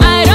I don't